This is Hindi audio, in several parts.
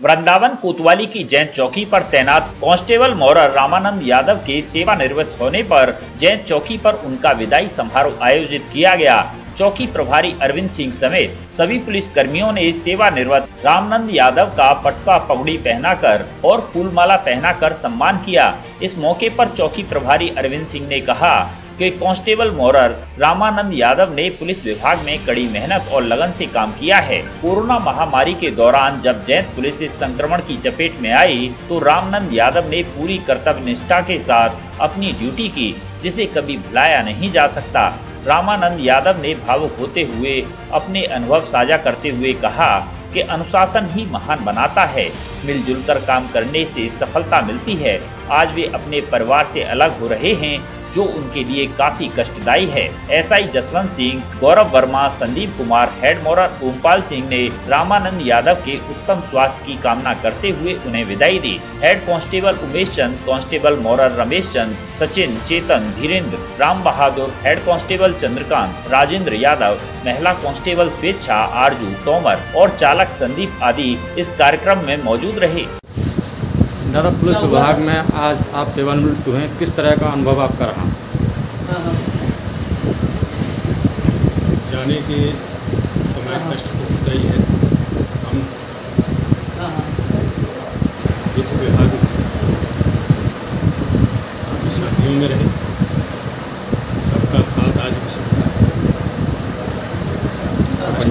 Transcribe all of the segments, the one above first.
वृंदावन कोतवाली की जैन चौकी पर तैनात कांस्टेबल मौरर रामानंद यादव के सेवानिवृत्त होने पर जैन चौकी पर उनका विदाई समारोह आयोजित किया गया। चौकी प्रभारी अरविंद सिंह समेत सभी पुलिस कर्मियों ने सेवानिवृत्त रामनंद यादव का पटका पगड़ी पहनाकर और फूलमाला पहनाकर सम्मान किया। इस मौके पर चौकी प्रभारी अरविंद सिंह ने कहा कि कांस्टेबल मोरर रामानंद यादव ने पुलिस विभाग में कड़ी मेहनत और लगन से काम किया है। कोरोना महामारी के दौरान जब जैत पुलिस इस संक्रमण की चपेट में आई तो रामनंद यादव ने पूरी कर्तव्य निष्ठा के साथ अपनी ड्यूटी की, जिसे कभी भुलाया नहीं जा सकता। रामानंद यादव ने भावुक होते हुए अपने अनुभव साझा करते हुए कहा कि अनुशासन ही महान बनाता है। मिलजुल कर काम करने से सफलता मिलती है। आज वे अपने परिवार से अलग हो रहे हैं जो उनके लिए काफ़ी कष्टदायी है। एसआई जसवंत सिंह, गौरव वर्मा, संदीप कुमार, हेड मोरर ओमपाल सिंह ने रामानंद यादव के उत्तम स्वास्थ्य की कामना करते हुए उन्हें विदाई दी। Head constable Umesh Chand, constable मोरर Ramesh Chand, Sachin, Chetan, Dhirendra, Ram Bahadur, head constable Chandrakant, Rajendra Yadav, महिला कांस्टेबल स्वेच्छा, आरज़ू, तोमर और चालक संदीप आदि इस कार्यक्रम में मौजूद रहे। दादा पुलिस विभाग में आज आप सेवानिवृत्त हुए किस तरह का अनुभव आपका रहा? जाने के समय कष्ट तो होता ही है। हम इस विभाग में काफ़ी साथियों में रहे। सबका साथ आज भी सुविधा है आज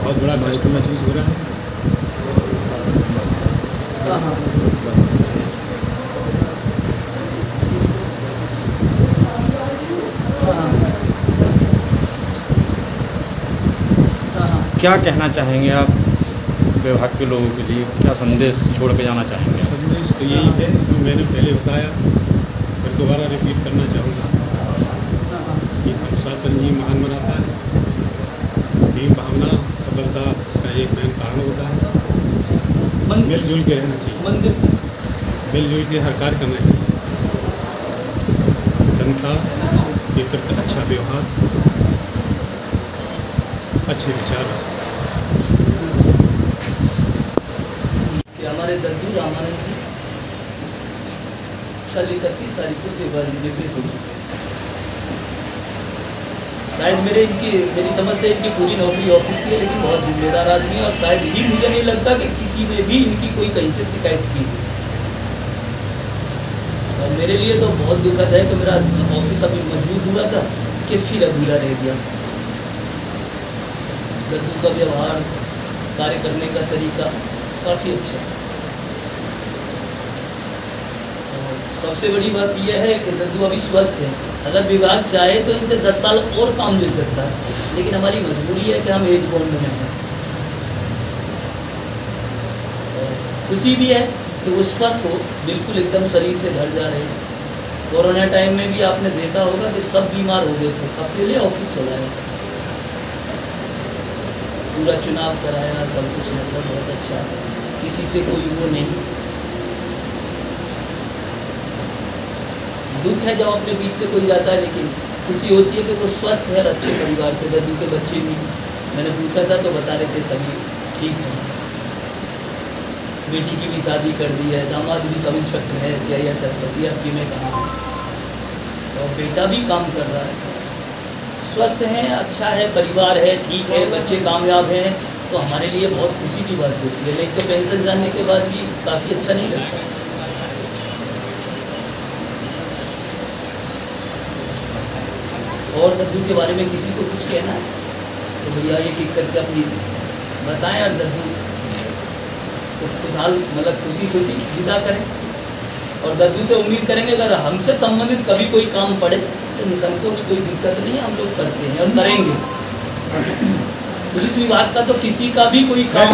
बहुत बड़ा कष्ट महसूस हो रहा है क्या कहना चाहेंगे आप विभाग के लोगों के लिए? क्या संदेश छोड़ के जाना चाहेंगे? संदेश तो यही है, जो मैंने पहले बताया फिर दोबारा रिपीट करना चाहूँगा कि अनुशासन ही महान बनाता है। टीम भावना सफलता का एक मेन कारण होता है। मिलजुल के रहना चाहिए। मंदिर मिलजुल के हर कार्य करना चाहिए। जनता के प्रति अच्छा व्यवहार अच्छे विचार कि हमारे दद्दू रामानंद जी कल इकतीस तारीख को सेवानिवृत्त हो चुके हैं। शायद मेरे इनकी, मेरी समझ से इनकी पूरी नौकरी ऑफ़िस की है, लेकिन बहुत जिम्मेदार आदमी है और शायद ही मुझे नहीं लगता कि किसी ने भी इनकी कोई कहीं से शिकायत की। और मेरे लिए तो बहुत दुखद है कि मेरा ऑफ़िस अभी मज़बूत हुआ था कि फिर अधूरा रह गया। दद्दू का व्यवहार, कार्य करने का तरीका काफ़ी अच्छा और सबसे बड़ी बात यह है कि दद्दू अभी स्वस्थ है। अगर विभाग चाहे तो इनसे दस साल और काम ले सकता है। लेकिन हमारी मजबूरी है कि हम एक बॉन्ड में हैं खुशी भी है कि वो स्वस्थ हो, बिल्कुल एकदम शरीर से घर जा रहे हैं। कोरोना टाइम में भी आपने देखा होगा कि सब बीमार हो गए थे। अकेले ऑफ़िस चलाया पूरा चुनाव कराया, सब कुछ मतलब बहुत अच्छा। किसी से कोई वो नहीं। दुख है जब अपने बीच से कोई जाता है, लेकिन खुशी होती है कि वो स्वस्थ है और अच्छे परिवार से दद्दू के बच्चे भी, मैंने पूछा था तो बता रहे थे सभी ठीक है। बेटी की भी शादी कर दी है, दामाद भी सब इंस्पेक्टर है C I S F C F की में कहा। और बेटा भी काम कर रहा है। स्वस्थ हैं अच्छा है, परिवार है, ठीक है, बच्चे कामयाब हैं तो हमारे लिए बहुत खुशी की बात होती है। लेकिन तो पेंशन जाने के बाद भी काफ़ी अच्छा नहीं लगता। और दद्दू के बारे में किसी को कुछ कहना है? तो भैया ये ठीक करके अपनी बताएँ और दद्दू को खुशहाल मतलब खुशी खुशी विदा करें। और दद्दू से उम्मीद करेंगे अगर हमसे संबंधित कभी कोई काम पड़े तो निसंकोच कोई दिक्कत नहीं है हम लोग करते हैं और करेंगे। पुलिस विभाग का तो किसी का भी कोई काम